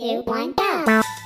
two, one, go!